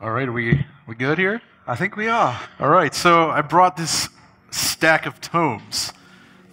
All right, are we we good here? I think we are. All right, so I brought this stack of tomes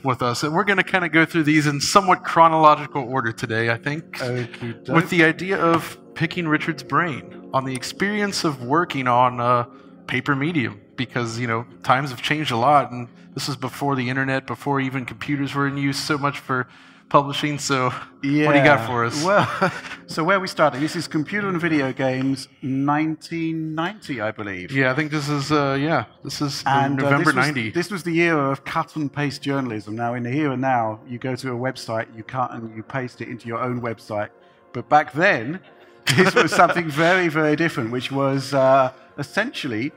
with us, and we're going to kind of go through these in somewhat chronological order today, I think, Okey-doke. with the idea of picking Richard's brain on the experience of working on a paper medium, because you know times have changed a lot, and this was before the internet, before even computers were in use so much for publishing. So, what do you got for us? Well, so where we started, this is Computer and Video Games 1990, I believe. yeah, I think this is uh, yeah, this is And uh, November this was, '90. This was the era of cut and paste journalism. Now, in the here and now, you go to a website, you cut and you paste it into your own website. But back then, this was something very, very different, which was uh, essentially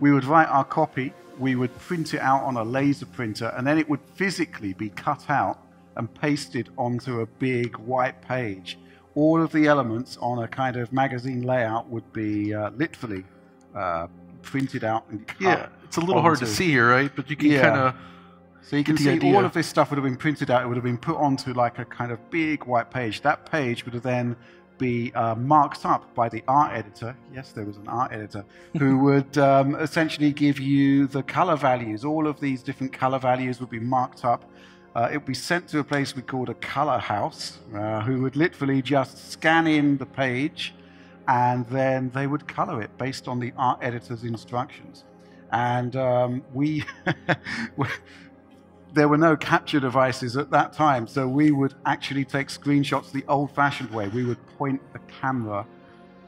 we would write our copy, we would print it out on a laser printer, and then it would physically be cut out and pasted onto a big white page. All of the elements on a kind of magazine layout would be uh, literally uh, printed out Yeah, it's a little hard to see here, right? But you can Yeah. kind of So you can see idea. all of this stuff would have been printed out. It would have been put onto like a kind of big white page. That page would have then be uh, marked up by the art editor. Yes, there was an art editor who would um, essentially give you the color values. All of these different color values would be marked up. Uh, it would be sent to a place we called a color house, uh, who would literally just scan in the page and then they would color it based on the art editor's instructions. And um, we, there were no capture devices at that time, so we would actually take screenshots the old-fashioned way. We would point the camera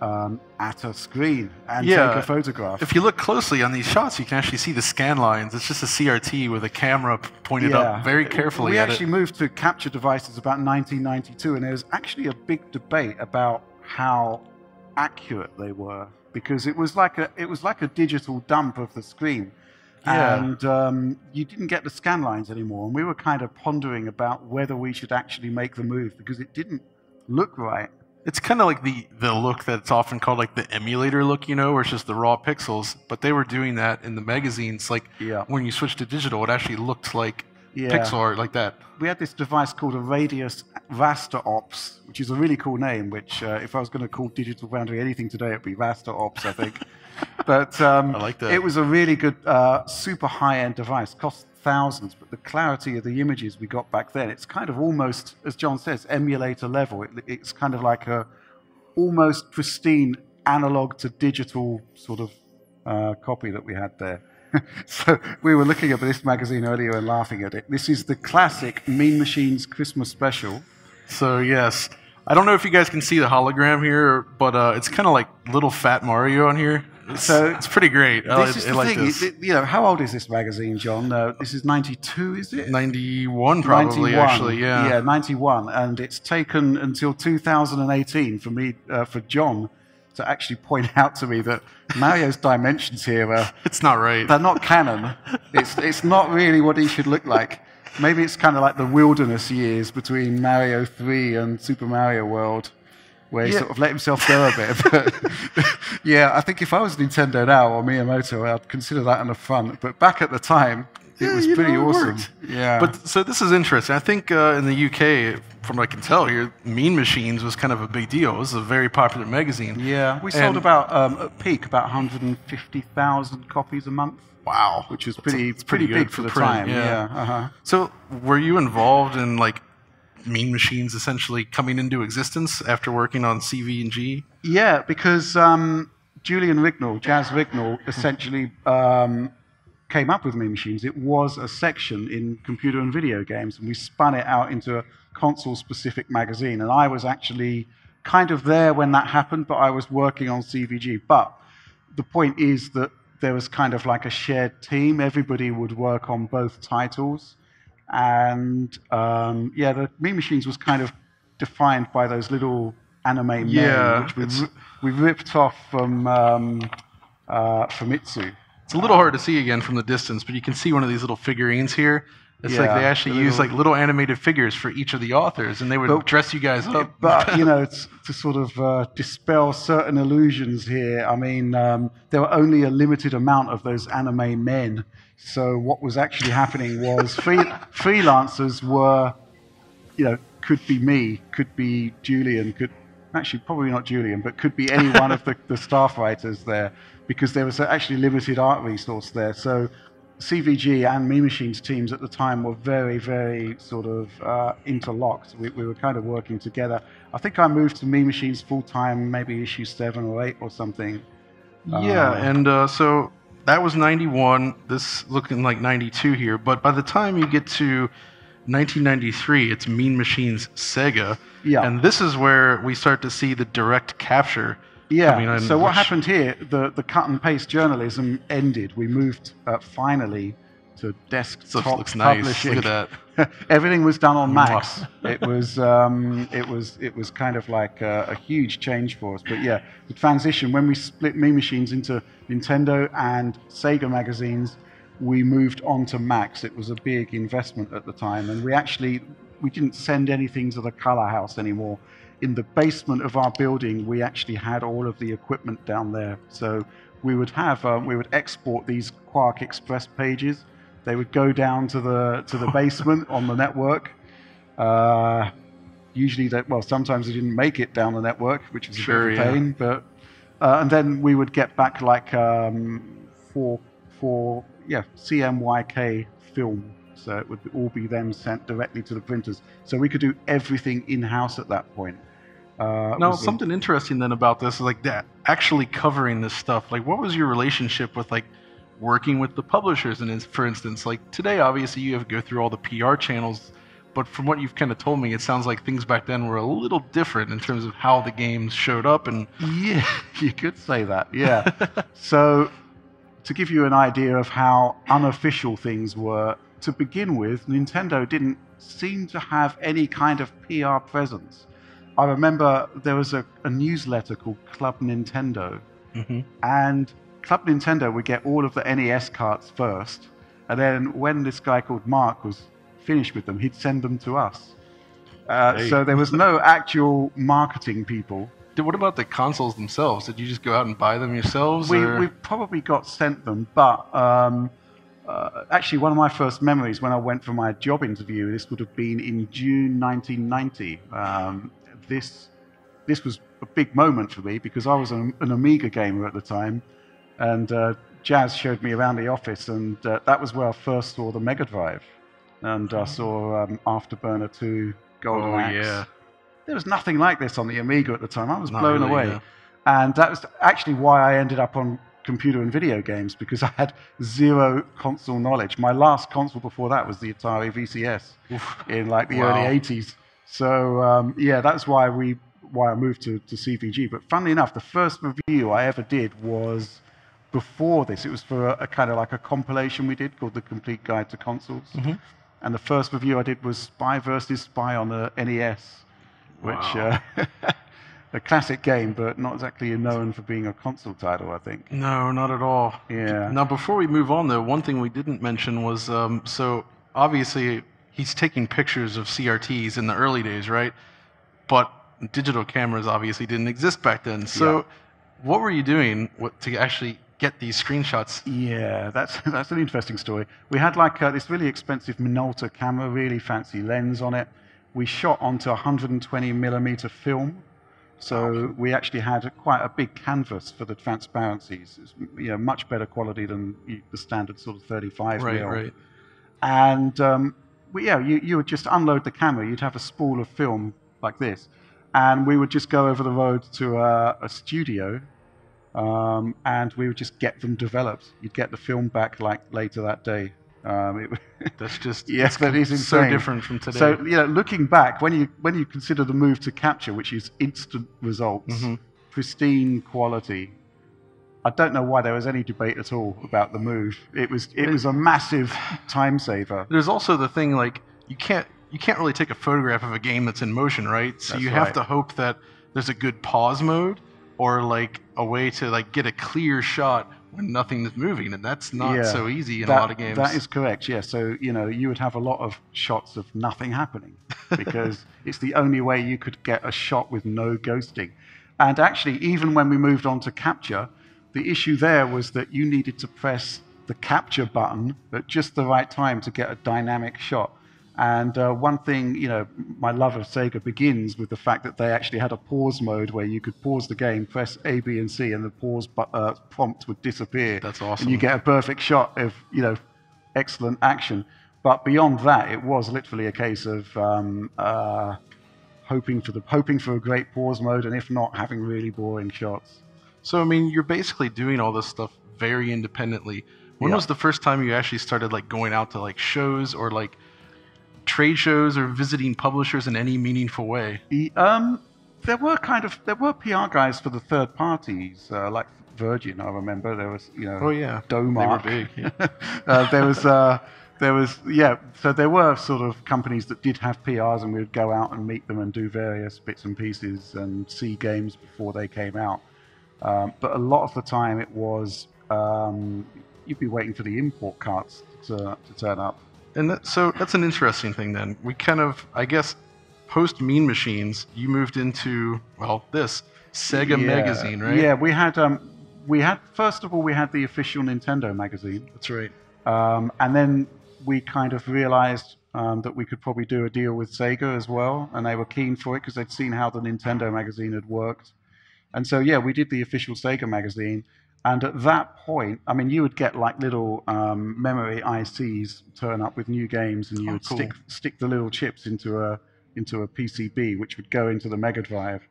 um, at a screen and Yeah. take a photograph. If you look closely on these shots, you can actually see the scan lines. It's just a CRT with a camera pointed up very carefully We actually it. moved to capture devices about 1992, and there was actually a big debate about how accurate they were because it was like a it was like a digital dump of the screen. Yeah. And um, you didn't get the scan lines anymore, and we were kind of pondering about whether we should actually make the move because it didn't look right. It's kind of like the, the look that's often called like the emulator look, you know, where it's just the raw pixels. But they were doing that in the magazines. Like Yeah. when you switched to digital, it actually looked like Yeah. pixel art like that. we had this device called a Radius RasterOps, which is a really cool name. Which, uh, if I was going to call Digital Foundry anything today, it'd be RasterOps, I think. but um, I like that. It was a really good, uh, super high-end device. Cost thousands, but the clarity of the images we got back then, it's kind of almost, as John says, emulator level. It, it's kind of like a almost pristine analog to digital sort of uh, copy that we had there. so we were looking at this magazine earlier and laughing at it. This is the classic Mean Machines Christmas special. So yes, I don't know if you guys can see the hologram here, but uh, it's kind of like little fat Mario on here. So- it's pretty great. This like- is I the like thing. this. it- you know, how old is this magazine, John? Uh, this is 92, is it? 91 probably 91. actually, yeah. Yeah, 91. And it's taken until 2018 for me, uh, for John, to actually point out to me that Mario's dimensions here are It's not right. they're not canon. It's, it's not really what he should look like. Maybe it's kind of like the wilderness years between Mario 3 and Super Mario World, where he Yeah. sort of let himself go a bit. But yeah, I think if I was Nintendo now or Miyamoto, I'd consider that an affront. But back at the time, it Yeah, was pretty know, it awesome. worked. Yeah. But so this is interesting. I think uh, in the UK, from what I can tell here, Mean Machines was kind of a big deal. It was a very popular magazine. yeah, we sold about, um, at peak, about 150,000 copies a month. Wow, Which was pretty, pretty, good big for the print, time. Yeah. uh-huh. So were you involved in like Mean Machines essentially coming into existence after working on CV and G? Yeah, because um, Julian Rignall, Jazz Rignall, essentially um, came up with Mean Machines. It was a section in computer and video games, and we spun it out into a console-specific magazine. And I was actually kind of there when that happened, but I was working on CVG. But the point is that there was kind of like a shared team. Everybody would work on both titles. And um, yeah, the Mean Machines was kind of defined by those little anime men, which we, ri- we ripped off from um, uh, Famitsu. It's a little hard to see again from the distance, but you can see one of these little figurines here. It's like they actually use like little animated figures for each of the authors, and they would But- dress you guys up. but you know, it's to sort of uh, dispel certain illusions here. I mean, um, there were only a limited amount of those anime men. So what was actually happening was free, freelancers were, you know, could be me, could be Julian, could actually probably not Julian, but could be any one of the, the staff writers there, because there was actually limited art resource there. So CVG and Mean Machines teams at the time were very, very sort of uh, interlocked. We, we were kind of working together. I think I moved to Mean Machines full time, maybe issue seven or eight or something. Yeah, Uh, and uh, so that was 91. This looking like 92 here. But by the time you get to 1993, it's Mean Machines Sega. Yeah. And this is where we start to see the direct capture. Yeah. so what happened here? The the cut and paste journalism ended. We moved uh, finally to desktop looks nice. publishing. Look at that. Everything was done on Macs. It was um, it was it was kind of like a, a huge change for us. But yeah, the transition when we split Mean Machines into Nintendo and Sega magazines, we moved on to Macs. It was a big investment at the time, and we actually we didn't send anything to the color house anymore. In the basement of our building, we actually had all of the equipment down there. So we would have um, we would export these QuarkXPress pages. They would go down to the to the basement on the network. Uh, usually, that well, sometimes they didn't make it down the network, which was a bit of a yeah. pain. But uh, and then we would get back like um, for for yeah CMYK film. So it would all be then sent directly to the printers. So we could do everything in house at that point. Uh, Now, something interesting then about this is like that actually covering this stuff. Like, what was your relationship with like working with the publishers? And for instance, like today, obviously you have to go through all the PR channels, but from what you've kind of told me, it sounds like things back then were a little different in terms of how the games showed up. And Yeah, you could say that. Yeah. so, to give you an idea of how unofficial things were, to begin with, Nintendo didn't seem to have any kind of PR presence. I remember there was a, a newsletter called Club Nintendo, Mhm. and Club Nintendo would get all of the NES carts first, and then when this guy called Mark was finished with them, he'd send them to us. Uh, Hey. So there was no actual marketing people. What about the consoles themselves? Did you just go out and buy them yourselves? We, we probably got sent them, but um, uh, actually, one of my first memories when I went for my job interview, this would have been in June 1990. Um, this this was a big moment for me because I was an, an Amiga gamer at the time, and uh, Jazz showed me around the office, and uh, that was where I first saw the Mega Drive, and I saw um, Afterburner 2, Golden oh Axe. yeah, There was nothing like this on the Amiga at the time. I was Not blown really, away. yeah. And that was actually why I ended up on computer and video games because I had zero console knowledge. My last console before that was the Atari VCS in like the Wow. early 80s. So um, yeah, that's why we why I moved to, to CVG. But funnily enough, the first review I ever did was before this. It was for a, a kind of like a compilation we did called the Complete Guide to Consoles. Mm-hmm. And the first review I did was Spy versus Spy on the NES, which Wow. uh, a classic game, but not exactly known for being a console title. I think. No, not at all. Yeah. Now, before we move on, though, one thing we didn't mention was um, so obviously he's taking pictures of CRTs in the early days, right? But digital cameras obviously didn't exist back then. So, Yeah. what were you doing to actually get these screenshots? Yeah, that's that's an interesting story. We had like uh, this really expensive Minolta camera, really fancy lens on it. We shot onto 120 millimeter film, so we actually had quite a big canvas for the transparencies. It's you know much better quality than the standard sort of 35 Right, mil. right. And um, we, yeah, you, you would just unload the camera. You'd have a spool of film like this, and we would just go over the road to a, a studio, um, and we would just get them developed. You'd get the film back like later that day. Um, it, That's just Yes, that is so different from today. so you know, looking back, when you when you consider the move to capture, which is instant results, Mhm. pristine quality. I don't know why there was any debate at all about the move. It was it was a massive time saver. There's also the thing like you can't you can't really take a photograph of a game that's in motion, right? So That's you have right. to hope that there's a good pause mode or like a way to like get a clear shot when nothing is moving, and that's not Yeah. so easy in That- a lot of games. That is correct. Yeah. So you know, you would have a lot of shots of nothing happening because it's the only way you could get a shot with no ghosting. And actually, even when we moved on to capture, the issue there was that you needed to press the capture button at just the right time to get a dynamic shot. And uh, one thing, you know, my love of Sega begins with the fact that they actually had a pause mode where you could pause the game, press A, B, and C, and the pause bu- uh, prompt would disappear. That's And awesome. you get a perfect shot of, you know, excellent action. But beyond that, it was literally a case of um, uh, hoping for the hoping for a great pause mode, and if not, having really boring shots. So I mean, you're basically doing all this stuff very independently. When Yeah. was the first time you actually started like going out to like shows or like trade shows or visiting publishers in any meaningful way? Um, there were kind of there were PR guys for the third parties, uh, like Virgin. I remember there was you know Oh yeah, Domark. They were big. yeah. uh, there was uh, there was yeah. So there were sort of companies that did have PRs, and we would go out and meet them and do various bits and pieces and see games before they came out. Um, but a lot of the time, it was um, you'd be waiting for the import carts to, to turn up. And that, so that's an interesting thing. Then we kind of, I guess, post Mean Machines, you moved into well this Sega Yeah. magazine, right? Yeah, we had um, we had first of all we had the official Nintendo magazine. that's right. Um, and then we kind of realized um, that we could probably do a deal with Sega as well, and they were keen for it because they'd seen how the Nintendo magazine had worked. And so, yeah, we did the official Sega magazine. And at that point, I mean, you would get like little um, memory ICs turn up with new games, and you Oh, would cool. stick stick the little chips into a into a PCB, which would go into the Mega Drive.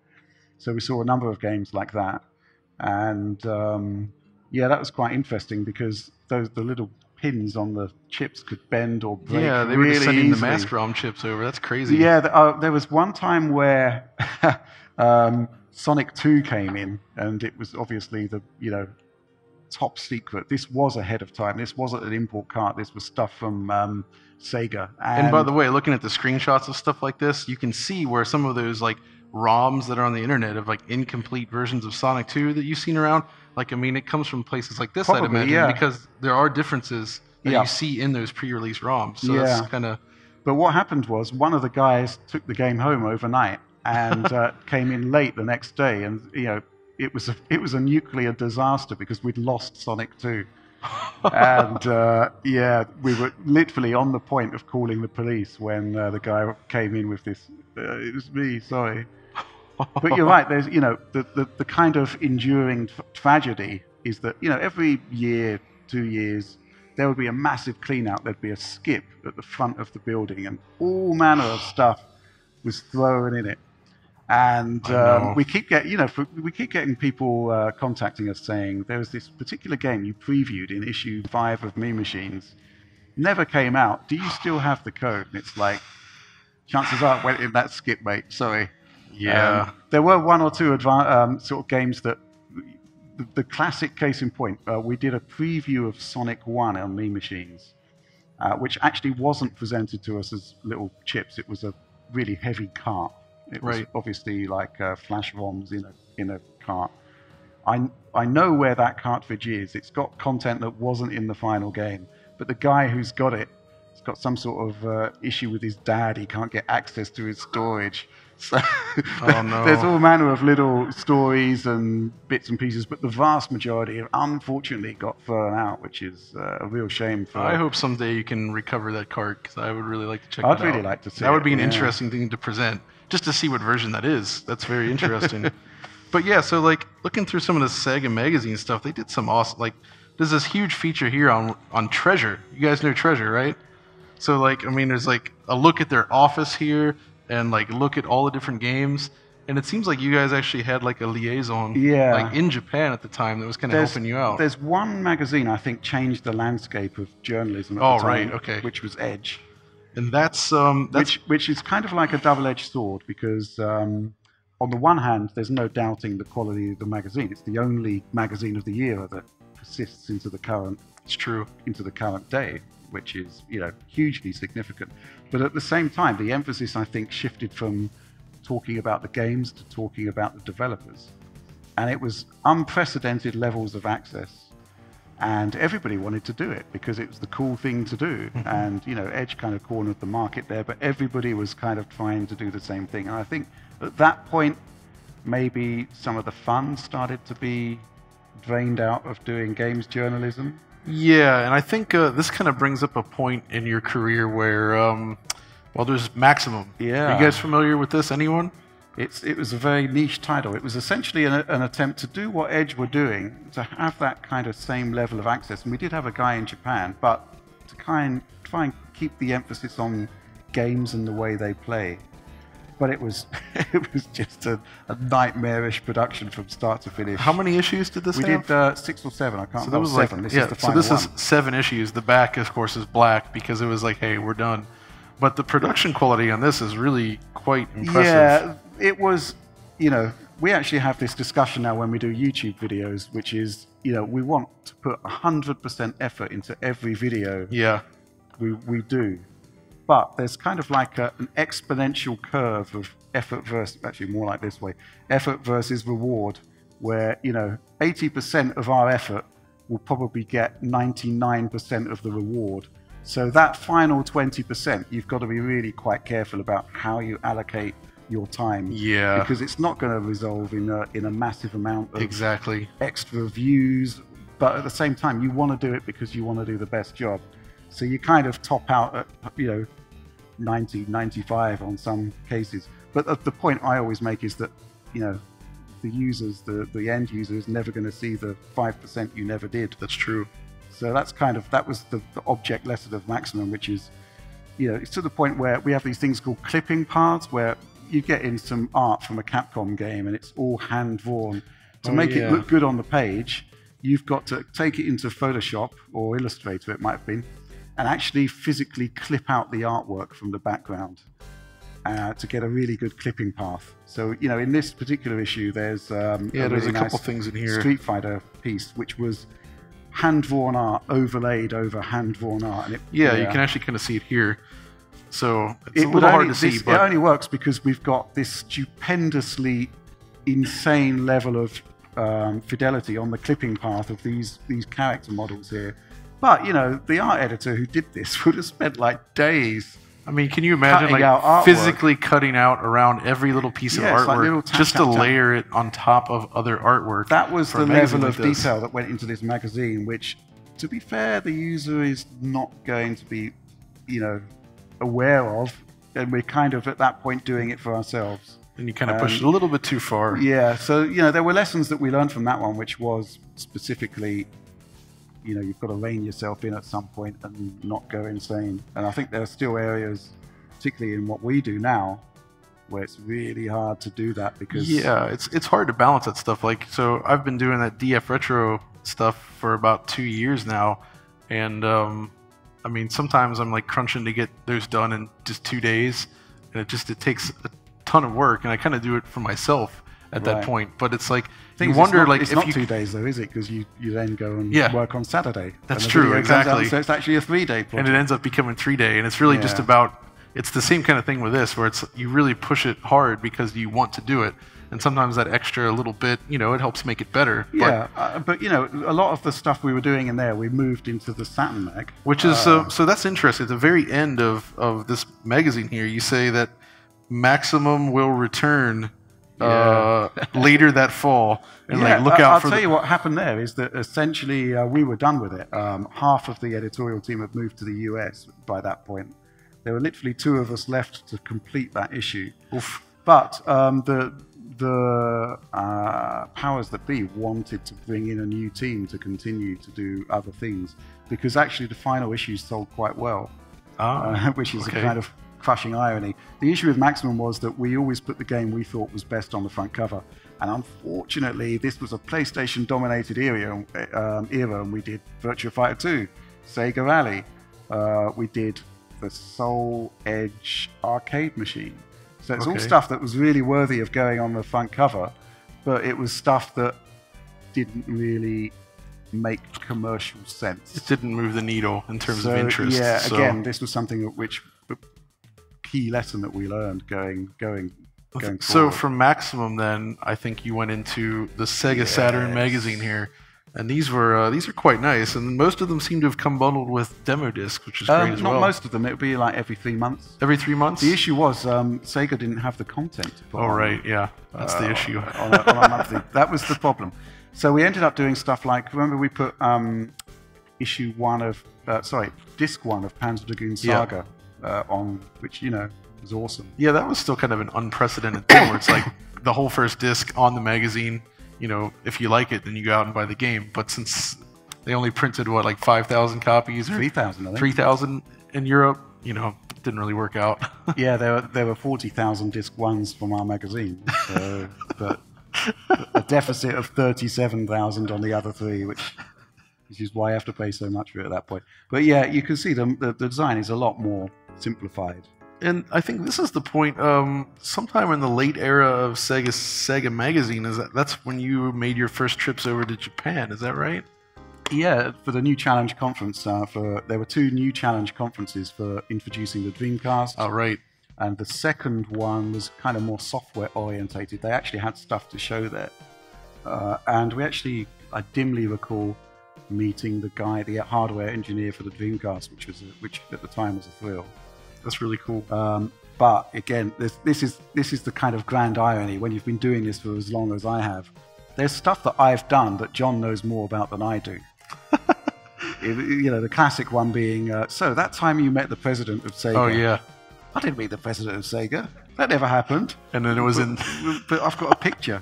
So we saw a number of games like that, and um, yeah, that was quite interesting because those the little pins on the chips could bend or break. Yeah, they were really just sending the easily. mask ROM chips over. That's crazy. Yeah, th- uh, there was one time where um, Sonic 2 came in, and it was obviously the you know top secret. This was ahead of time. This wasn't an import cart. This was stuff from um, Sega. And by the way, looking at the screenshots of stuff like this, you can see where some of those like ROMs that are on the internet of like incomplete versions of Sonic 2 that you've seen around, like I mean, it comes from places like this, I'd imagine, yeah. because there are differences that Yeah. you see in those pre-release ROMs. So Yeah. that's kind of But what happened was one of the guys took the game home overnight and uh, came in late the next day, and you know it was a, it was a nuclear disaster because we'd lost Sonic 2. and uh, yeah, we were literally on the point of calling the police when uh, the guy came in with this. Uh, it was me, sorry. But you're right. There's you know the the, the kind of enduring t- tragedy is that you know every year, two years, there would be a massive clean out. There'd be a skip at the front of the building, and all manner of stuff was thrown in it. And um, we keep get you know we keep getting people uh, contacting us saying there was this particular game you previewed in issue five of Mean Machines, never came out. Do you still have the code? And it's like, chances are it went in that skip, mate. Sorry. yeah. Um, there were one or two adva- um, sort of games that. The, the classic case in point, uh, we did a preview of Sonic 1 on Mean Machines, uh, which actually wasn't presented to us as little chips. It was a really heavy cart. It was Right. obviously like uh, flash ROMs in a, in a cart. I, I know where that cartridge is. It's got content that wasn't in the final game, but the guy who's got it has got some sort of uh, issue with his dad. He can't get access to his storage. So Oh, no. there's all manner of little stories and bits and pieces, but the vast majority, have unfortunately, got thrown out, which is uh, a real shame for. I hope someday you can recover that card because I would really like to check I'd really out. like to see That would be an yeah. interesting thing to present, just to see what version that is. That's very interesting. but yeah, so like looking through some of the Sega magazine stuff, they did some awesome. Like, there's this huge feature here on on Treasure. You guys know Treasure, right? So like, I mean, there's like a look at their office here, and like look at all the different games. And it seems like you guys actually had like a liaison, Yeah. like in Japan at the time, that was kind of there's, helping you out. There's one magazine I think changed the landscape of journalism at Oh, the time, right, okay. which was Edge. And that's um, that's which which is kind of like a double-edged sword because um, on the one hand, there's no doubting the quality of the magazine. It's the only magazine of the year that persists into the current it's true. into the current day, which is you know hugely significant. But at the same time, the emphasis I think shifted from talking about the games to talking about the developers, and it was unprecedented levels of access. And everybody wanted to do it because it was the cool thing to do. Mm-hmm. And you know, Edge kind of cornered the market there, but everybody was kind of trying to do the same thing. And I think at that point, maybe some of the fun started to be drained out of doing games journalism. Yeah, and I think uh, this kind of brings up a point in your career where, um, well, there's Maximum. Yeah. Are you guys familiar with this? Anyone? It's, it was a very niche title. It was essentially an, an attempt to do what Edge were doing, to have that kind of same level of access. And we did have a guy in Japan, but to kind try and keep the emphasis on games and the way they play. But it was it was just a, a nightmarish production from start to finish. How many issues did this we have? did uh, six or seven. I can't so remember. that was like seven. This yeah. so this one. is seven issues. The back, of course, is black because it was like, hey, we're done. But the production quality on this is really quite impressive. Yeah, it was, you know, we actually have this discussion now when we do YouTube videos, which is, you know, we want to put 100% effort into every video Yeah. we, we do. But there's kind of like a, an exponential curve of effort versus, actually more like this way, effort versus reward, where, you know, 80% of our effort will probably get 99% of the reward. So that final 20%, you've got to be really quite careful about how you allocate your time. Yeah. Because it's not going to resolve in a, in a massive amount of Exactly. extra views, but at the same time, you want to do it because you want to do the best job. So you kind of top out at, you know, 90, 95 on some cases. But the- the point I always make is that, you know, the users, the, the end user is never going to see the 5% you never did. That's true. So that's kind of, that was the, the object lesson of Maximum, which is, you know, it's to the point where we have these things called clipping paths where you get in some art from a Capcom game and it's all hand drawn. To Oh, make yeah. it look good on the page, you've got to take it into Photoshop or Illustrator, it might have been, and actually physically clip out the artwork from the background uh, to get a really good clipping path. So, you know, in this particular issue, there's um, Yeah, a there's really a couple nice things in here. Street Fighter piece, which was hand drawn art overlaid over hand drawn art. And it, Yeah, you can actually kind of see it here. So it's it a little hard only- to see, this- but it only works because we've got this stupendously insane level of um, fidelity on the clipping path of these these character models here. But you know, the art editor who did this would have spent like days. I mean, can you imagine Cutting like physically cutting out around every little piece Yeah, of it's like artwork tap, just tap, to tap. layer it on top of other artwork? That was the level of like detail that went into this magazine, which, to be fair, the user is not going to be, you know, aware of, and we're kind of at that point doing it for ourselves. And you kind of push Um, it a little bit too far. Yeah, so you know there were lessons that we learned from that one, which was specifically, you know, you've got to rein yourself in at some point and not go insane. And I think there are still areas, particularly in what we do now, where it's really hard to do that because Yeah, it's it's hard to balance that stuff. Like, so I've been doing that DF retro stuff for about two years now, and um, I mean sometimes I'm like crunching to get those done in just two days, and it just it takes a ton of work, and I kind of do it for myself at that point. But it's like you wonder not, like it's if not you two days though, is it? Because you, you then go and Yeah. work on Saturday. That's true, comes out, exactly. so it's actually a three day and it ends up becoming three day, and it's really just about it's the same kind of thing with this, where it's you really push it hard because you want to do it, and sometimes that extra little bit, you know, it helps make it better. But- yeah, uh, but you know, a lot of the stuff we were doing in there, we moved into the Saturn mag. Which is so so that's interesting. At the very end of, of this magazine here, you say that Maximum will return uh, later that fall, and like look out I'll for tell the, you what happened there is that essentially uh, we were done with it. Um, half of the editorial team had moved to the US by that point. There were literally two of us left to complete that issue. Oof. But um, the the uh, powers that be wanted to bring in a new team to continue to do other things because actually the final issue sold quite well Ah, uh, which is okay. a kind of crushing irony. The issue with Maximum was that we always put the game we thought was best on the front cover, and unfortunately, this was a PlayStation-dominated era, um, era, and we did Virtua Fighter 2, Sega Rally, uh, we did the Soul Edge arcade machine. So it's all stuff that was really worthy of going on the front cover, but it was stuff that didn't really make commercial sense. it didn't move the needle in terms So, of interest. Yeah, so- again, this was something which key lesson that we learned going going going so forward. from Maximum, then I think you went into the Sega Saturn magazine here, And these were uh, these are quite nice, and most of them seem to have come bundled with demo discs, which is Um, great as not well. most of them. It would be like every three months. Every three months. The issue was um, Sega didn't have the content. Oh right, yeah, that's the uh, issue. on a, on a monthly. That was the problem. So we ended up doing stuff like remember we put um, issue one of uh, sorry disc one of Panzer Dragoon Yeah. Saga uh, on which you know was awesome. Yeah, that was still kind of an unprecedented thing where it's like the whole first disc on the magazine. You know, if you like it, then you go out and buy the game. But since they only printed what like five thousand copies Three thousand, three thousand in Europe, you know, didn't really work out. Yeah, there were there were forty thousand disc ones from our magazine, so, but a deficit of thirty-seven thousand on the other three, which which is why I have to pay so much for it at that point. But yeah, you can see the the, the design is a lot more simplified. And I think this is the point. Um, sometime in the late era of Sega Sega Magazine, is that that's when you made your first trips over to Japan? Is that right? Yeah, for the new challenge conference, uh, for there were two new challenge conferences for introducing the Dreamcast, Oh, right. and the second one was kind of more software orientated. They actually had stuff to show there, uh, and we actually, I dimly recall meeting the guy, the hardware engineer for the Dreamcast, which was a, which at the time was a thrill. That's really cool. Um, but again, this, this is this is the kind of grand irony when you've been doing this for as long as I have. There's stuff that I've done that John knows more about than I do. You know, the classic one being, uh, so that time you met the president of Sega. Oh yeah. I didn't meet the president of Sega. That never happened. And then it was in. But I've got a picture.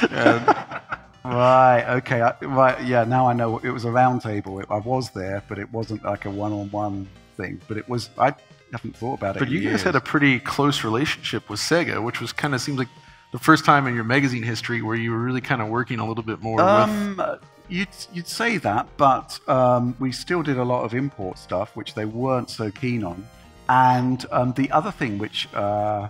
Right. Okay. I, right. Yeah. Now I know it was a round table. It, I was there, but it wasn't like a one-on-one thing. But it was. I haven't thought about it. But you guys years. had a pretty close relationship with Sega, which was kind of seems like the first time in your magazine history where you were really kind of working a little bit more. Um, uh, you'd you'd say that, but um, we still did a lot of import stuff, which they weren't so keen on. And um, the other thing which uh,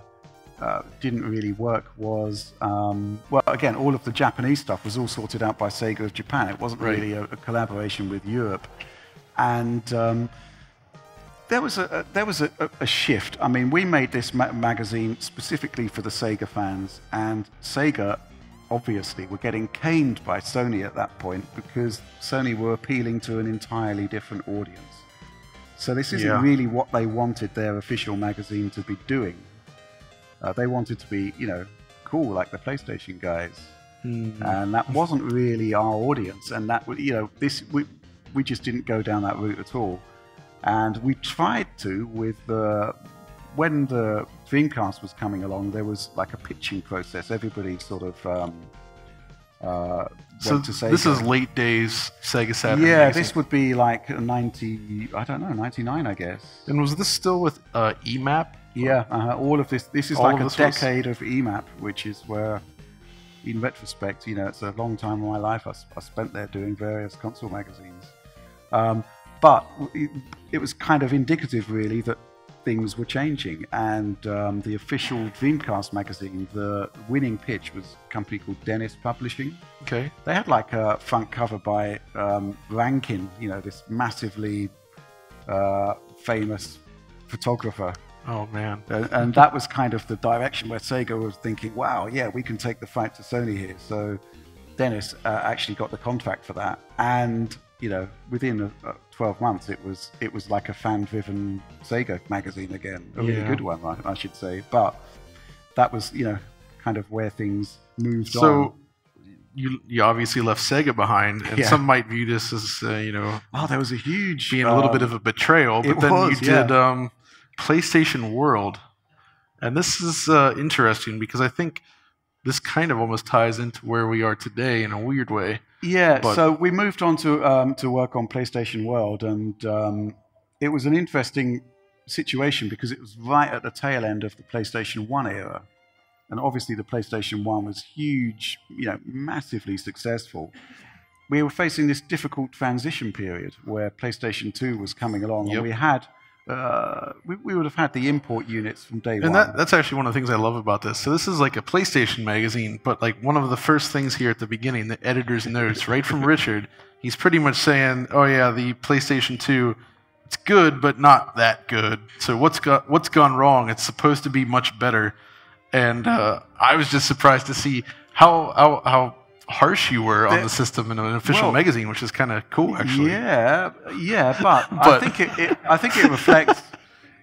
uh, didn't really work was, um, well, again, all of the Japanese stuff was all sorted out by Sega of Japan. It wasn't Right. really a, a collaboration with Europe, and um, there was a, there was a, a, shift. I mean, we made this ma- magazine specifically for the Sega fans, and Sega obviously were getting caned by Sony at that point because Sony were appealing to an entirely different audience. So this isn't Yeah. really what they wanted their official magazine to be doing. Uh, they wanted to be, you know, cool like the PlayStation guys Hmm. and that wasn't really our audience and that would you know this we, we just didn't go down that route at all and we tried to with the when the dreamcast was coming along there was like a pitching process everybody sort of um, uh, so went to say this is late days Sega Saturn. yeah magazine. this would be like 90 i don't know 99 i guess And was this still with uh, EMAP? Yeah, uh, all of this. This is All like a this was- decade of EMAP, which is where, in retrospect, you know, it's a long time of my life I spent there doing various console magazines. Um, but it, it was kind of indicative, really, that things were changing. And um, the official Dreamcast magazine, the winning pitch was a company called Dennis Publishing. Okay. They had like a front cover by um, Rankin, you know, this massively uh, famous photographer. Oh man. And, and that was kind of the direction where Sega was thinking, wow, yeah, we can take the fight to Sony here. So Dennis uh, actually got the contract for that. And, you know, within uh, uh, 12 months, it was it was like a fan-driven Sega magazine again. A really good one, I, I should say. But that was, you know, kind of where things moved on. So you you obviously left Sega behind, and Yeah. some might view this as uh, you know Oh, there was a huge... being a little um, bit of a betrayal. But then was, you yeah. did um, PlayStation World, and this is uh, interesting because I think this kind of almost ties into where we are today in a weird way. Yeah, But- so we moved on to um, to work on PlayStation World, and um, it was an interesting situation because it was right at the tail end of the PlayStation One era, and obviously the PlayStation One was huge, you know, massively successful. We were facing this difficult transition period where PlayStation Two was coming along, Yep. and we had. Uh, we, we would have had the import units from day And one. that, that's actually one of the things I love about this. So this is like a PlayStation magazine, but like one of the first things here at the beginning, the editor's notes, right from Richard. He's pretty much saying, "Oh yeah, the PlayStation 2, it's good, but not that good. So what's got what's gone wrong? It's supposed to be much better." And uh, I was just surprised to see how how how harsh you were on the system in an official Well, magazine, which is kind of cool, actually. Yeah, yeah, but, I think it, it. I think it reflects.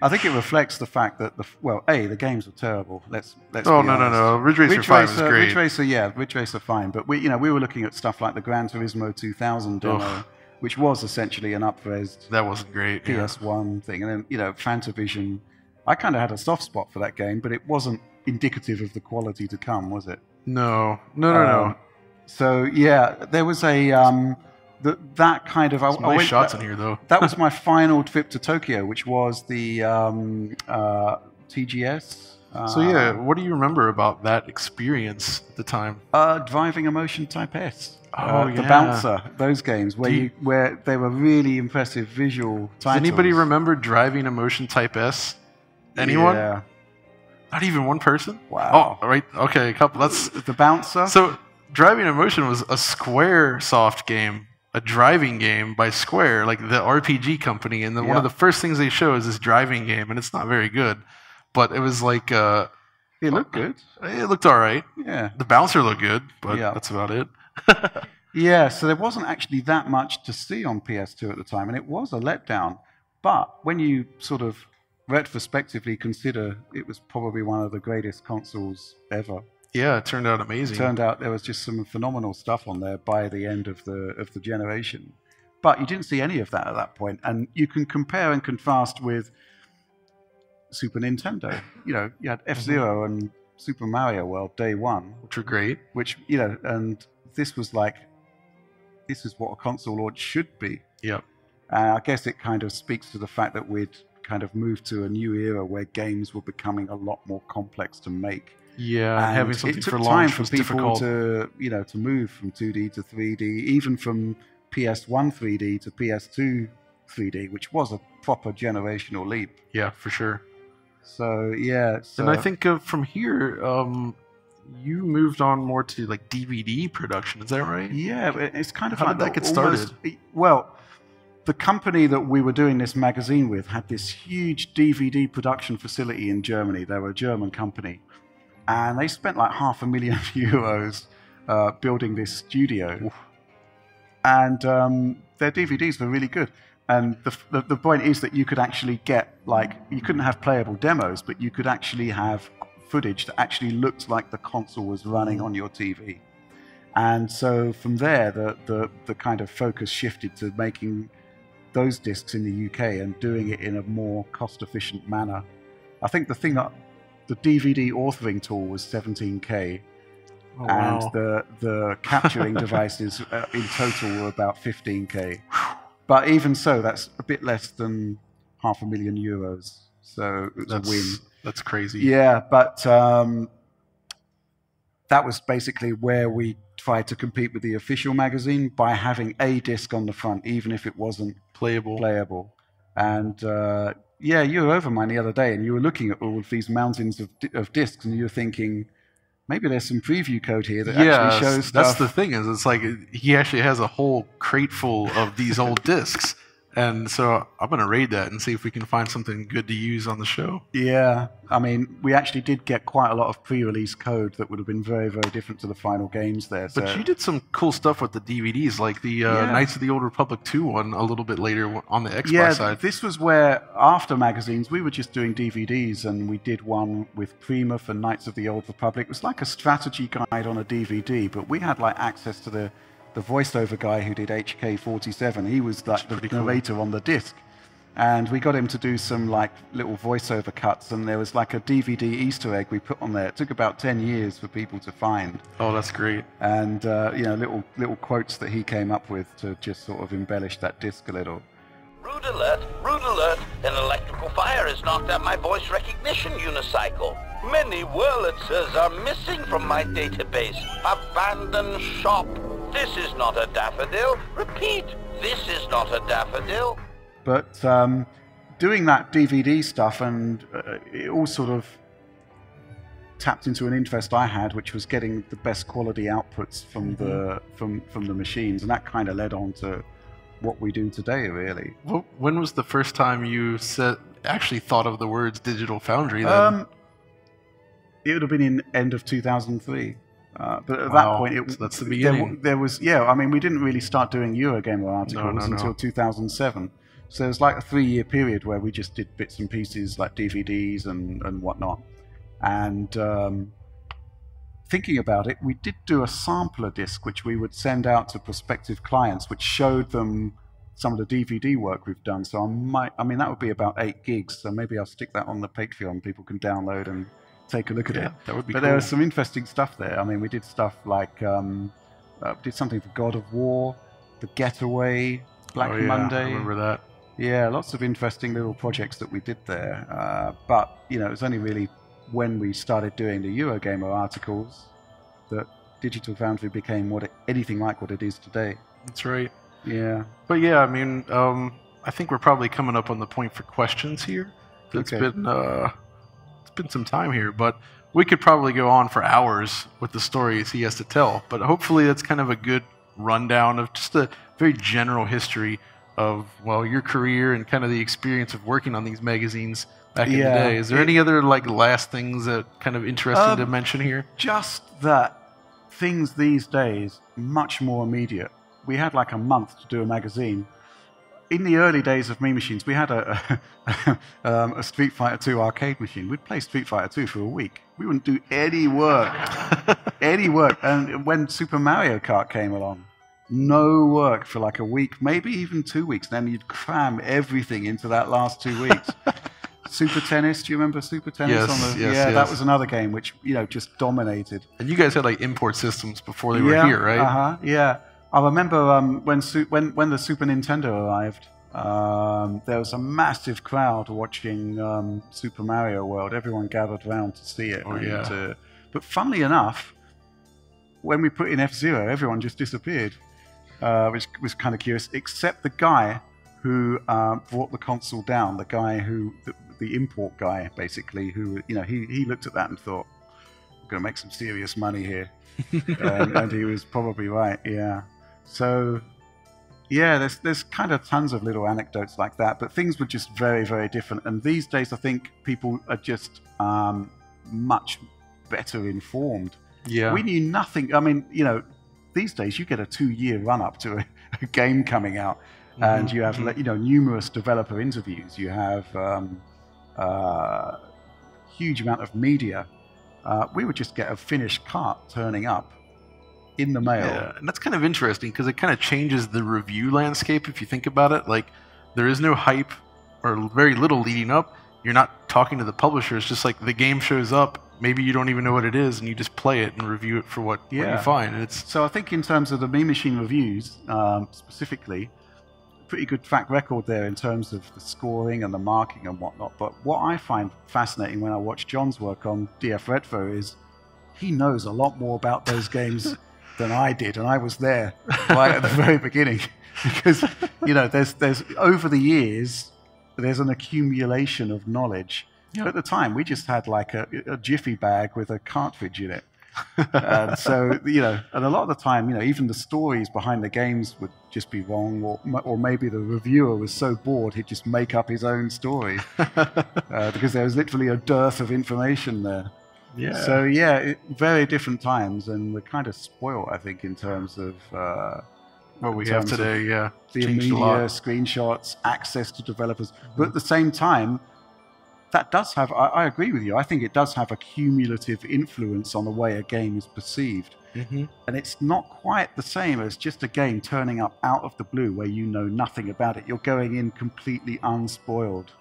I think it reflects the fact that the well, a the games were terrible. Let's let's. Oh no no honest. no! Ridge Racer Ridge Five Racer, is great. Ridge Racer, yeah, Ridge Racer, fine. But we, you know, we were looking at stuff like the Gran Turismo 2000 demo, Ugh. which was essentially an up-resed that wasn't great. yeah. PS1 thing, and then you know, Fantavision. I kind of had a soft spot for that game, but it wasn't indicative of the quality to come, was it? No no no no. Um, So yeah, there was a um, th- that kind of. I, Some I went- shots in here though. that was my final trip to Tokyo, which was the um, uh, TGS. Uh, So yeah, what do you remember about that experience at the time? uh, driving emotion Type S. Oh, uh, the bouncer, those games where you, you- where they were really impressive visual. Does anybody remember driving Emotion Type S? Anyone? Yeah. Not even one person. Wow. Oh, right. Okay, a couple. That's The bouncer. so. Driving Emotion was a Square soft game, a driving game by Square, like the RPG company. And then one of the first things they show is this driving game, and it's not very good, but it was like uh, it looked good. it looked all right. Yeah. The bouncer looked good, but Yeah. that's about it. Yeah, so there wasn't actually that much to see on PS2 at the time, and it was a letdown. But when you sort of retrospectively consider it was probably one of the greatest consoles ever, yeah, it turned out amazing. it turned out there was just some phenomenal stuff on there by the end of the of the generation. But you didn't see any of that at that point, and you can compare and contrast with Super Nintendo. You know, you had F Zero mm-hmm. and Super Mario World day one, which were great. which you know, and this was like, this is what a console launch should be. Yep. And I guess it kind of speaks to the fact that we'd kind of moved to a new era where games were becoming a lot more complex to make. Yeah, And having something it took for time for people difficult. to, you know, to move from 2D to 3D, even from PS1 3D to PS2 3D, which was a proper generational leap. Yeah, for sure. So yeah, so, and I think uh, from here, um, you moved on more to like DVD production. Is that right? Yeah, it's kind of How like did that get almost- well, the company that we were doing this magazine with had this huge DVD production facility in Germany. They were a German company, and they spent like half a million euros uh, building this studio. And um, their DVDs were really good. And the, the the point is that you could actually get like you couldn't have playable demos, but you could actually have footage that actually looked like the console was running on your TV. And so from there, the, the, the kind of focus shifted to making those discs in the UK and doing it in a more cost efficient manner. I think the thing that the DVD authoring tool was 17K, Oh, and wow. the, the capturing devices uh, in total were about 15K. But even so, that's a bit less than half a million euros. So it's that's a win. that's crazy. Yeah, but um, that was basically where we tried to compete with the official magazine by having a disc on the front, even if it wasn't Playable. playable. And uh, yeah, you were over mine the other day, and you were looking at all of these mountains of, of discs, and you were thinking, maybe there's some preview code here that yeah, actually shows stuff. that's the thing is it's like he actually has a whole crate full of these old discs, and so I'm gonna read that and see if we can find something good to use on the show. Yeah, I mean, we actually did get quite a lot of pre-release code that would have been very, very different to the final games there. So. But you did some cool stuff with the DVDs, like the uh, Yeah. Knights of the Old Republic 2 one a little bit later on the Xbox yeah, side. this was where after magazines we were just doing DVDs, and we did one with Prima for Knights of the Old Republic. It was like a strategy guide on a DVD, but we had like access to the the voiceover guy who did HK47. He was like the pretty cool. narrator on the disc, and we got him to do some like little voiceover cuts, and there was like a DVD Easter egg we put on there. It took about ten years for people to find oh, that's great. and uh, you know little little quotes that he came up with to just sort of embellish that disc a little. Rude alert, rude alert. An electrical fire has knocked out my voice recognition unicycle. Many Wurlitzers are missing from my database. Abandoned shop. This is not a daffodil. Repeat, this is not a daffodil. But um, doing that DVD stuff, and uh, it all sort of tapped into an interest I had, which was getting the best quality outputs from the from from the machines, and that kind of led on to what we do today, really. Well, when was the first time you said actually thought of the words Digital Foundry? Then? Um, it would have been in end of 2003. Uh, but at Wow. that point, it, So that's the there, beginning. there was yeah. I mean, we didn't really start doing Eurogamer articles no, no. until 2007. So it was like a three-year period where we just did bits and pieces like DVDs and and whatnot. And um, thinking about it, we did do a sampler disc which we would send out to prospective clients, which showed them some of the DVD work we've done. So I might, I mean, that would be about eight gigs. So maybe I'll stick that on the Patreon. People can download and take a look at Yeah, it. that would be But cool. there was some interesting stuff there. I mean, we did stuff like um, uh, did something for God of War, The Getaway, Black oh, yeah, Monday. I remember that. Yeah, lots of interesting little projects that we did there. Uh, but you know, it was only really when we started doing the Eurogamer articles that Digital Foundry became what it, anything like what it is today. That's right. Yeah. But yeah, I mean, um, I think we're probably coming up on the point for questions here. It's Okay. been uh, it's some time here, but we could probably go on for hours with the stories he has to tell. But hopefully, that's kind of a good rundown of just a very general history of well your career and kind of the experience of working on these magazines back in the day. Is there it- any other like last things that kind of interesting to Um, mention here? Just that things these days much more immediate. We had like a month to do a magazine. In the early days of Mean Machines, we had a, um, a Street Fighter II arcade machine. We'd play Street Fighter II for a week. We wouldn't do any work, any work. And when Super Mario Kart came along, no work for like a week, maybe even two weeks. Then you'd cram everything into that last two weeks. Super Tennis, do you remember Super Tennis? Yes, on the, yes, yeah, that was another game which you know just dominated. And you guys had like import systems before they were here, right? Uh huh. Yeah, I remember um, when when when the Super Nintendo arrived. Um, there was a massive crowd watching um, Super Mario World. Everyone gathered round to see it. Oh, and, yeah. uh, but funnily enough, when we put in F Zero, everyone just disappeared, uh, which was kind of curious. Except the guy who uh, brought the console down, the guy who the, the import guy, basically, who you know he he looked at that and thought, I'm going to make some serious money here." and, and he was probably right. Yeah. So, yeah, there's there's kind of tons of little anecdotes like that, but things were just very very different. And these days, I think people are just um, much better informed. Yeah. We knew nothing. I mean, you know, these days you get a two-year run-up to a, a game coming out, and Mhm, you have mhm. you know numerous developer interviews. You have um, uh, huge amount of media. Uh, we would just get a finished cart turning up in the mail. Yeah, and that's kind of interesting because it kind of changes the review landscape if you think about it. Like, there is no hype or very little leading up. You're not talking to the publisher. It's just like the game shows up. Maybe you don't even know what it is, and you just play it and review it for what, what you Yeah. find. And it's So I think in terms of the Mean Machine reviews um, specifically, pretty good track record there in terms of the scoring and the marking and whatnot. But what I find fascinating when I watch John's work on DF Retro is he knows a lot more about those games than I did, and I was there right at the very beginning because you know there's there's over the years there's an accumulation of knowledge. At the time, we just had like a, a jiffy bag with a cartridge in it and so you know, and a lot of the time, you know, even the stories behind the games would just be wrong, or or maybe the reviewer was so bored he'd just make up his own story uh, because there was literally a dearth of information there. Yeah. So yeah, it, very different times, and we're kind of spoiled, I think, in terms of uh, what we have today, yeah, the changed media, screenshots, access to developers. But at the same time, that does have, I, I agree with you, I think it does have a cumulative influence on the way a game is perceived. hmm And it's not quite the same as just a game turning up out of the blue where you know nothing about it. You're going in completely unspoiled.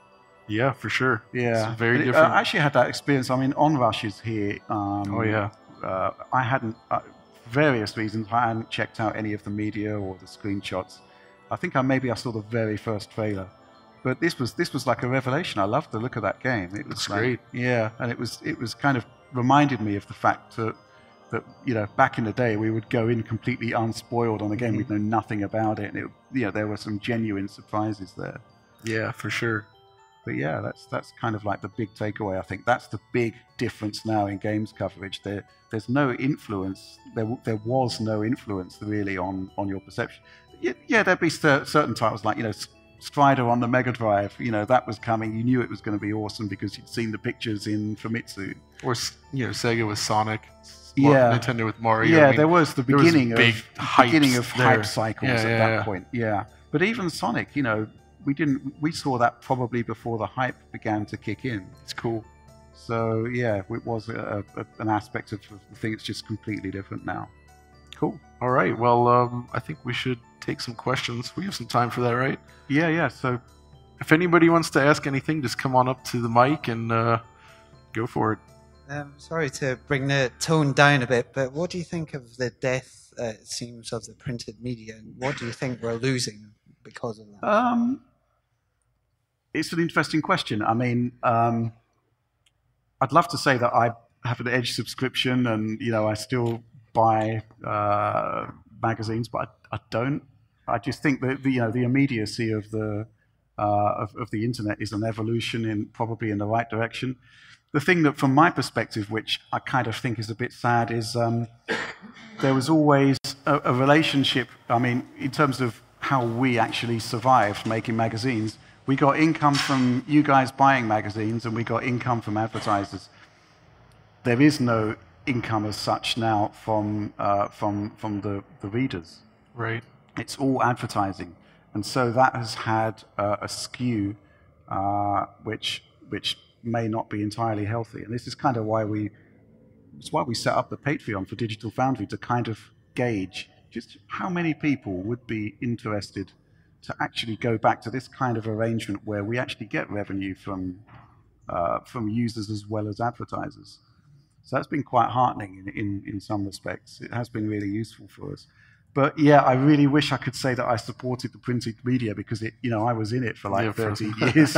Yeah, for sure. Yeah. It's very it- different. I actually had that experience. I mean, Onrush is here. Um, oh yeah, uh, I hadn't, uh, various reasons, I hadn't checked out any of the media or the screenshots. I think I maybe I saw the very first trailer, but this was this was like a revelation. I loved the look of that game. It was like- great. Yeah, and it was it was kind of reminded me of the fact that that you know back in the day we would go in completely unspoiled on a game. Mhm. We'd know nothing about it, and it, you know there were some genuine surprises there. yeah, for sure. But yeah, that's that's kind of like the big takeaway. I think that's the big difference now in games coverage. There, there's no influence. There, there was no influence really on on your perception. Yeah, yeah there'd be certain titles like you know Strider on the Mega Drive. You know that was coming. You knew it was going to be awesome because you'd seen the pictures in Famitsu. Or you know, Sega with Sonic. Yeah. Nintendo with Mario. Yeah, I mean, there was the was beginning big of beginning of there. hype cycles Yeah, at yeah, that yeah. point. Yeah, but even Sonic, you know, we didn't we saw that probably before the hype began to kick in. It's cool. So yeah, it was a, a, an aspect of the thing that's just completely different now. Cool. All right. Well, um, I think we should take some questions. We have some time for that, right? Yeah, yeah. So If anybody wants to ask anything, just come on up to the mic and uh, go for it. Um, sorry to bring the tone down a bit, but what do you think of the death, uh, it seems, of the printed media? And what do you think we're losing because of that? Um, it's an interesting question. I mean, um, I'd love to say that I have an Edge subscription and you know I still buy uh, magazines, but I, I don't. I just think that the, you know the immediacy of the uh, of, of the internet is an evolution in probably in the right direction. The thing that, from my perspective, which I kind of think is a bit sad, is um, there was always a, a relationship. I mean, in terms of how we actually survived making magazines, we got income from you guys buying magazines, and we got income from advertisers. There is no income as such now from uh, from from the, the readers. Right. It's all advertising, and so that has had uh, a skew, uh, which which may not be entirely healthy. And this is kind of why we it's why we set up the Patreon for Digital Foundry to kind of gauge just how many people would be interested to actually go back to this kind of arrangement where we actually get revenue from uh, from users as well as advertisers. So that's been quite heartening in, in, in some respects. It has been really useful for us. But yeah, I really wish I could say that I supported the printed media because it, you know, I was in it for like Yeah, 30 years,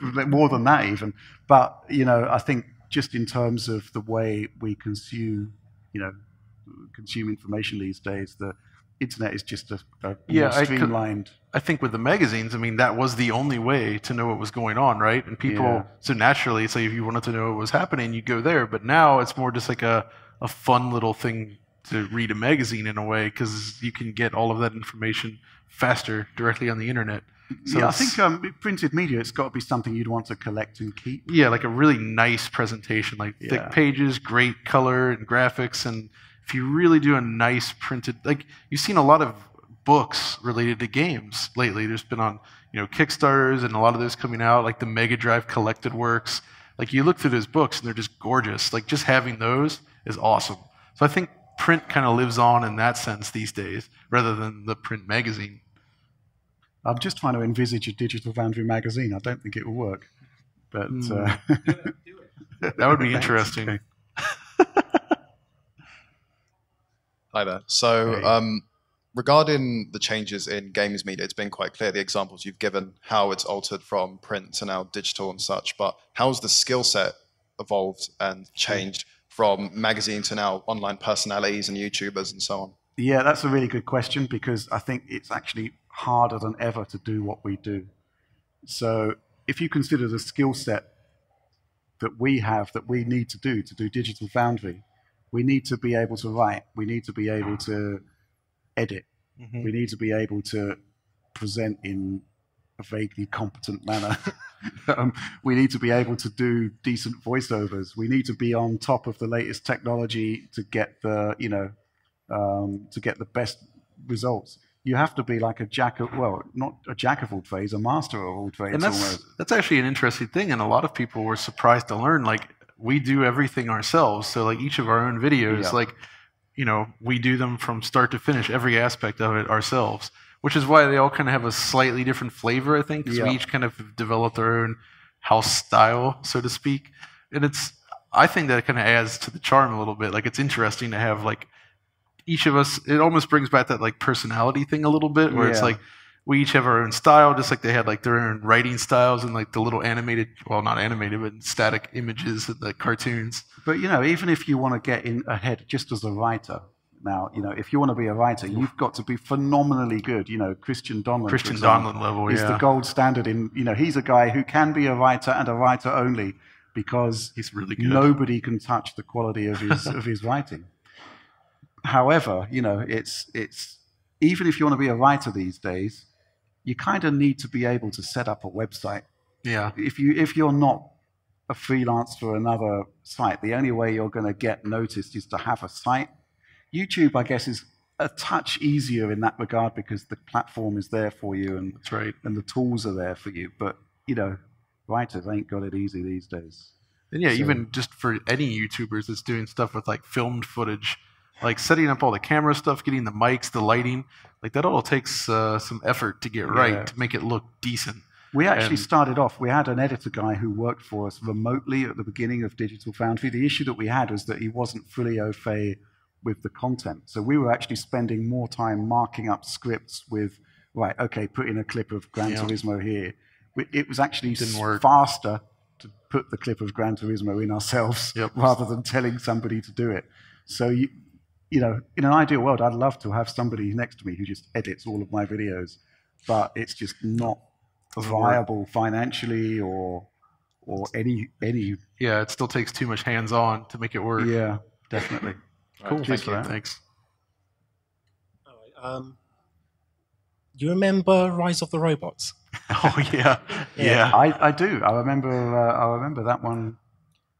more than that even. But you know, I think just in terms of the way we consume, you know, consume information these days, the internet is just a, a Yeah, more I could- streamlined. I think with the magazines, I mean, that was the only way to know what was going on, right? And people, Yeah. so naturally, it's like if you wanted to know what was happening, you go there. But now it's more just like a, a fun little thing to read a magazine in a way because you can get all of that information faster directly on the internet. So yeah, I think um, printed media, it's got to be something you'd want to collect and keep. yeah, like a really nice presentation, like Yeah. thick pages, great color and graphics, and if you really do a nice printed, like you've seen a lot of books related to games lately. There's been on you know Kickstarters and a lot of those coming out, like the Mega Drive collected works. Like you look through those books and they're just gorgeous. Like just having those is awesome. So I think print kind of lives on in that sense these days, rather than the print magazine. I'm just trying to envisage a digital Foundry magazine. I don't think it will work. But Hmm. uh, That would be interesting. Hi there. So, Hey. um, regarding the changes in games media, it's been quite clear the examples you've given, how it's altered from print to now digital and such. But how's the skill set evolved and changed from magazine to now online personalities and YouTubers and so on? yeah, that's a really good question because I think it's actually harder than ever to do what we do. So if you consider the skill set that we have that we need to do to do Digital Foundry, we need to be able to write, we need to be able to edit, Mhm. we need to be able to present in a vaguely competent manner. um, we need to be able to do decent voiceovers. We need to be on top of the latest technology to get the, you know, um, to get the best results. You have to be like a jack of, well, not a jack of all trades, a master of all trades and that's almost. that's actually an interesting thing and a lot of people were surprised to learn like we do everything ourselves. So like each of our own videos Yeah. like you know we do them from start to finish every aspect of it ourselves which is why they all kind of have a slightly different flavor i think because we each kind of developed our own house style so to speak. And it's i think that kind of adds to the charm a little bit. Like it's interesting to have like each of us it almost brings back that like personality thing a little bit where it's like we each have our own style, just like they had like their own writing styles and like the little animated, well, not animated, but static images and the cartoons. But you know, even if you want to get in ahead just as a writer, now you know, if you want to be a writer, you've got to be phenomenally good. You know, Christian Donlan—Christian example, Donlan level, is yeah. the gold standard in. You know, he's a guy who can be a writer and a writer only because He's really good. nobody can touch the quality of his of his writing. However, you know, it's it's even if you want to be a writer these days, you kind of need to be able to set up a website Yeah. if you if you're not a freelance for another site. The only way you're going to get noticed is to have a site. YouTube, I guess, is a touch easier in that regard because the platform is there for you and right. and the tools are there for you. But you know, writers ain't got it easy these days. And yeah, So- even just for any YouTubers that's doing stuff with like filmed footage, like setting up all the camera stuff, getting the mics, the lighting, like that all takes uh, some effort to get right Yeah. to make it look decent. We actually And- started off, we had an editor guy who worked for us remotely at the beginning of Digital Foundry. The issue that we had was that he wasn't fully au fait with the content. So we were actually spending more time marking up scripts with, right, okay, put in a clip of Gran Yeah. Turismo here. It was actually Didn't s- work. faster to put the clip of Gran Turismo in ourselves Yep. rather than telling somebody to do it. So you, you know, in an ideal world, I'd love to have somebody next to me who just edits all of my videos, but it's just not viable financially or or any any. Yeah, it still takes too much hands on to make it work. Yeah, definitely. Cool. Cheers for that. Thanks. All right, um, you remember Rise of the Robots? Oh yeah, yeah. I, I do. I remember. Uh, I remember that one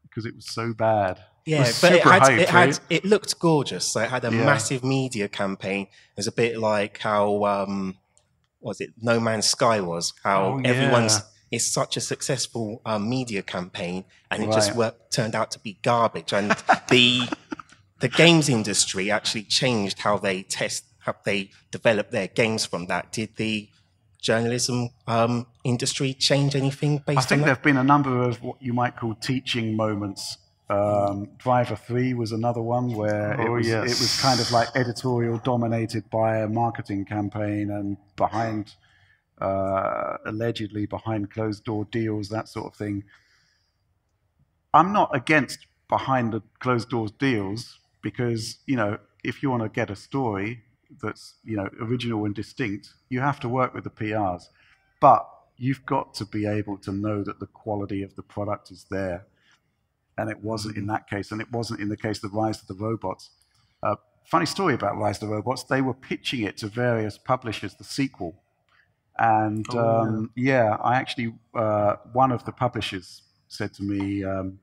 because it was so bad. Yeah, but it had, hyped, it had right? it looked gorgeous. So it had a Yeah. massive media campaign. It was a bit like how um, what was it No Man's Sky was? How Oh, everyone's yeah. it's such a successful um, media campaign, and it just worked, turned out to be garbage. And the the games industry actually changed how they test, how they develop their games from that. Did the journalism um, industry change anything based I think there have been a number of what you might call teaching moments. Um, Driver Three was another one where it Oh, was yes. it was kind of like editorial dominated by a marketing campaign and behind uh, allegedly behind closed door deals that sort of thing. I'm not against behind the closed doors deals because you know if you want to get a story that's you know original and distinct, you have to work with the PRs, but you've got to be able to know that the quality of the product is there, and it wasn't in that case, and it wasn't in the case of the Rise of the Robots. Uh, funny story about Rise of the Robots: they were pitching it to various publishers, the sequel, and Oh, um, yeah, I actually uh, one of the publishers said to me. Um,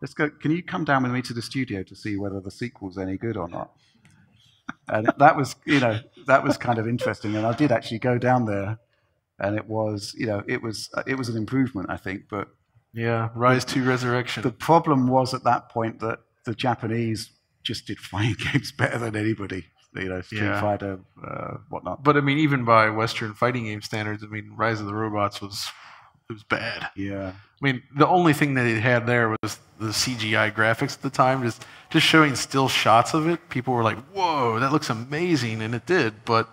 Let's go. Can you come down with me to the studio to see whether the sequel's any good or not? And that was, you know, that was kind of interesting. And I did actually go down there, and it was, you know, it was, it was an improvement, I think. But Yeah, Rise to Resurrection. the problem was at that point that the Japanese just did fighting games better than anybody. You know, Street Yeah. Fighter, uh, whatnot. but I mean, even by Western fighting game standards, I mean, Rise of the Robots was it was bad. Yeah, I mean, the only thing that it had there was the CGI graphics at the time. Just just showing still shots of it, people were like, "Whoa, that looks amazing," and it did, but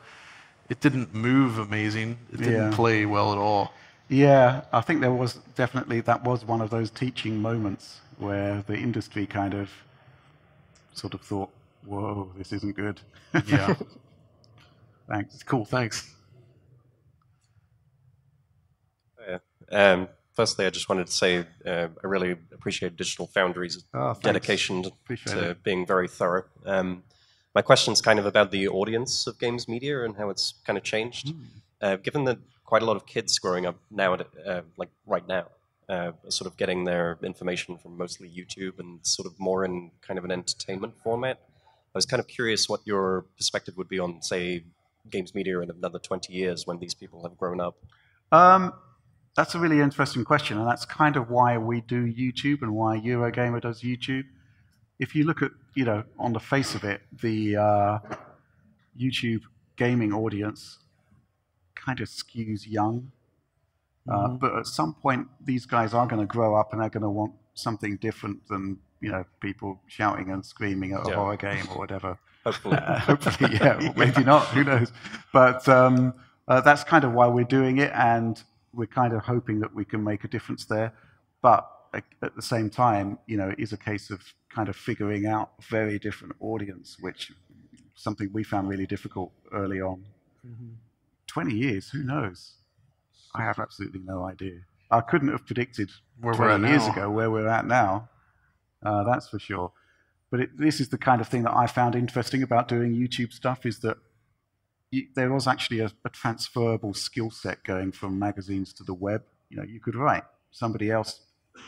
it didn't move amazing. It didn't Yeah. play well at all. Yeah. I think there was definitely that was one of those teaching moments where the industry kind of sort of thought, "Whoa, this isn't good." Yeah, Thanks. cool. Thanks. Yeah. Um, firstly, I just wanted to say uh, I really appreciate Digital Foundry's Oh, dedication Appreciate to it. being very thorough. Um, my question's kind of about the audience of games media and how it's kind of changed. Hmm. Uh, given that quite a lot of kids growing up now, uh, like right now, uh, sort of getting their information from mostly YouTube and sort of more in kind of an entertainment format. I was kind of curious what your perspective would be on, say, games media in another 20 years when these people have grown up. Um, that's a really interesting question, and that's kind of why we do YouTube and why Eurogamer does YouTube. If you look at, you know, on the face of it, the uh, YouTube gaming audience kind of skews young. Uh, but at some point, these guys are going to grow up and they're going to want something different than, you know, people shouting and screaming at a Yeah. horror game or whatever. Hopefully. Uh, hopefully, yeah, or maybe not. Who knows? But um, uh, that's kind of why we're doing it, and we're kind of hoping that we can make a difference there. But at the same time, you know, it is a case of kind of figuring out a very different audience, which something we found really difficult early on. Twenty years, who knows? I have absolutely no idea. I couldn't have predicted Where we're 20 years now. ago where we're at now. Uh, that's for sure. But it, this is the kind of thing that I found interesting about doing YouTube stuff is that you, there was actually a, a transferable skill set going from magazines to the web. You know, you could write. Somebody else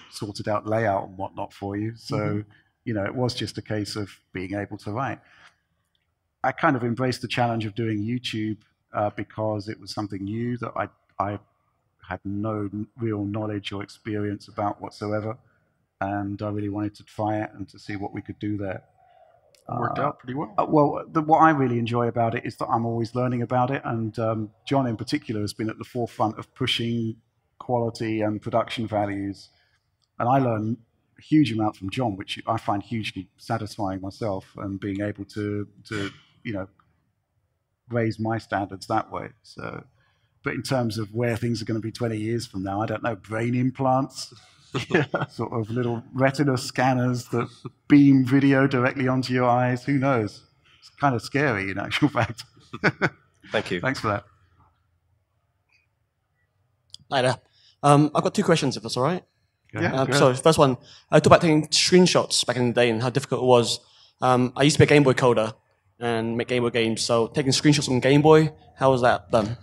sorted out layout and whatnot for you. So, Mm-hmm. you know, it was just a case of being able to write. I kind of embraced the challenge of doing YouTube uh, because it was something new that I, I had no real knowledge or experience about whatsoever. And I really wanted to try it and to see what we could do there. It Worked Uh, out pretty well. uh, well, the, what I really enjoy about it is that I'm always learning about it, and um, John in particular has been at the forefront of pushing quality and production values. And I learn a huge amount from John, which I find hugely satisfying myself, and being able to to you know raise my standards that way. So, but in terms of where things are going to be 20 years from now, I don't know. Brain implants, sort of little retina scanners that beam video directly onto your eyes. Who knows? It's kind of scary, in actual fact. Thank you. Thanks for that. Hi there. Um, I've got two questions, if that's all right. Yeah, Um, so, first one, I talked about taking screenshots back in the day and how difficult it was. Um, I used to be a Game Boy coder and make Game Boy games. So, taking screenshots on Game Boy, how was that done?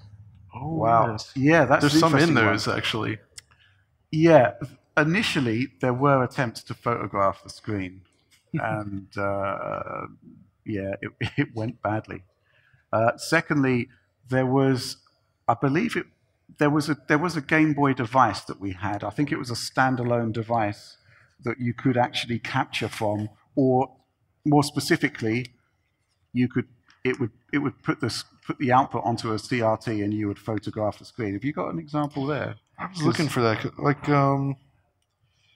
Oh, Wow. yes. Yeah, that's There's some in interesting one. those actually. Yeah, initially there were attempts to photograph the screen, and uh, yeah, it, it went badly. Uh, secondly, there was, I believe it, there was a there was a Game Boy device that we had. I think it was a standalone device that you could actually capture from, or more specifically, you could it would it would put this put the output onto a CRT and you would photograph the screen. Have you got an example there? I was looking for that. Like, um,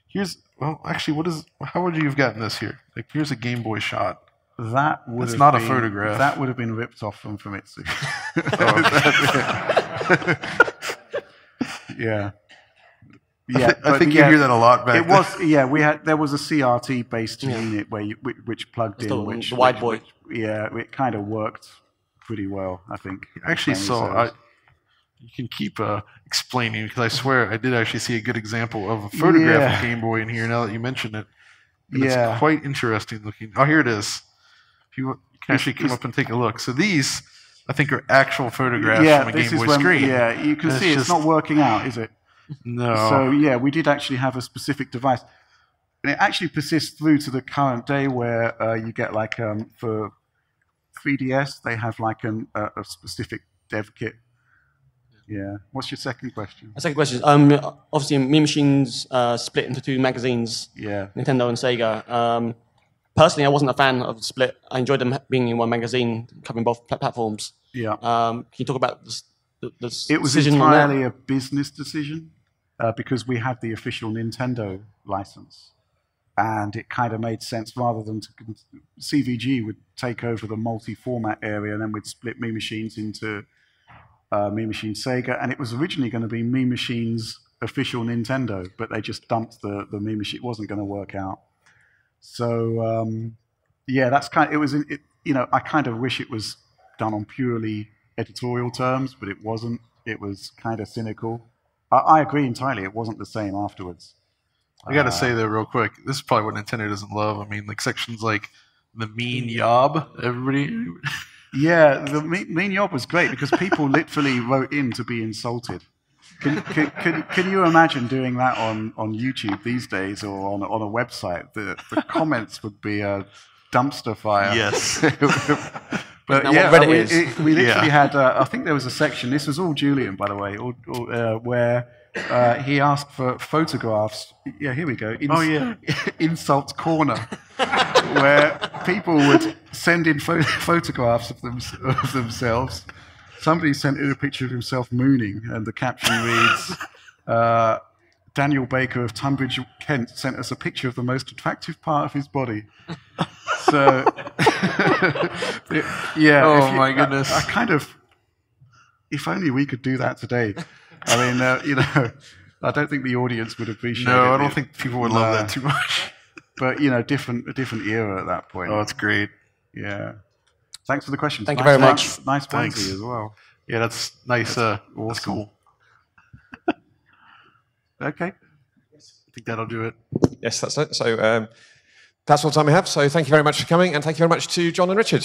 here's well, actually, what is? How would you have gotten this here? Like, here's a Game Boy shot. That would It's have not a photograph. That would have been ripped off from Famitsu. yeah. I, thi- I but think yeah, you hear that a lot back. It then. was yeah. We had there was a CRT based unit where you, which, which plugged That's in, the- which the wide which- boy. which- yeah, it kind of worked pretty well. I think. I actually Many saw. I, you can keep uh, explaining because I swear I did actually see a good example of a photograph Yeah. of Game Boy in here. Now that you mention it, and Yeah. it's quite interesting looking. Oh, here it is. If you, you can actually come it's- up and take a look. So these, I think, are actual photographs yeah, from a Game Boy when, screen. Yeah, you can And see it's it's just- not working out, is it? No. So yeah, we did actually have a specific device, and it actually persists through to the current day, where uh, you get like um, for 3DS they have like an, a, a specific dev kit. Yeah. What's your second question? My second question is um, obviously, Mean Machines uh, split into two magazines, Yeah. Nintendo and Sega. Um, personally, I wasn't a fan of the split. I enjoyed them being in one magazine, covering both pla- platforms. Yeah. Um, can you talk about this, the, the It was decision entirely a business decision uh, because we had the official Nintendo license, and it kind of made sense rather than to, CVG would take over the multi-format area, and then we'd split Mean Machines into uh, Mean Machine Sega, and it was originally going to be Mean Machines official Nintendo, but they just dumped the the Machine. It wasn't going to work out. So um, yeah, that's kind. of, it was. It, you know, I kind of wish it was done on purely editorial terms, but it wasn't. It was kind of cynical. I, I agree entirely. It wasn't the same afterwards. I got to Uh, say though, real quick, this is probably what Nintendo doesn't love. I mean, like sections like the mean yob. Everybody, Yeah, the Me- Mean Yob was great because people literally wrote in to be insulted. Can, can, can, can you imagine doing that on, on YouTube these days or on, on a website? The, the comments would be a dumpster fire. Yes. but yeah, what Reddit we, is? it- we literally Yeah. had, uh, I think there was a section, this was all Julian, by the way, all, all, uh, where uh, he asked for photographs. Yeah, here we go. Ins- Oh, yeah. Insult Corner, where people would send in pho- photographs of, them, of themselves. Somebody sent in a picture of himself mooning, and the caption reads, uh, Daniel Baker of Tunbridge, Kent, sent us a picture of the most attractive part of his body. So, it- yeah. Oh, you- my goodness. I, kind of, if only we could do that today. I mean, uh, you know, I don't think the audience would appreciate it. no, I don't think people would love No. that too much. But you know, different a different era at that point. Oh, it's great. yeah. Thanks for the question. Thank you very much. Nice, nice Thanks. onesie as well. Yeah, that's nice. uh, that's cool. Okay. I think that'll do it. Yes, that's it. So um, that's all the time we have. So thank you very much for coming, and thank you very much to John and Richard.